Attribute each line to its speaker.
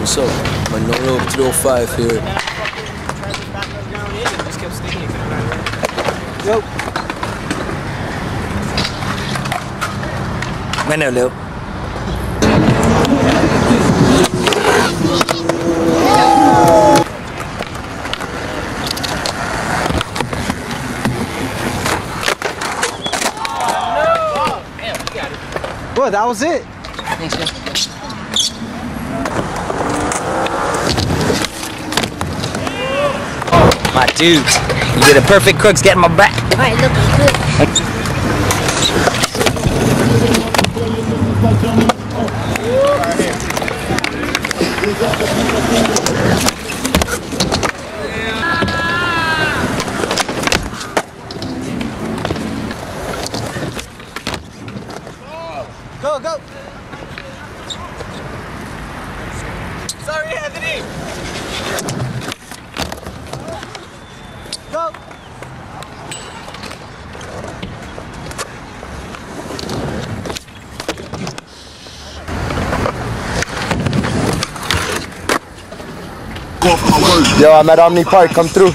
Speaker 1: What's up? My no 305 here.
Speaker 2: Yo.
Speaker 3: Leo.
Speaker 2: What, that was it?
Speaker 3: My dudes. You did a perfect crooks getting my back.
Speaker 4: Alright, looking good.
Speaker 2: Go, go. Sorry, Anthony.
Speaker 5: Yo, I'm at Omni Park. Come through.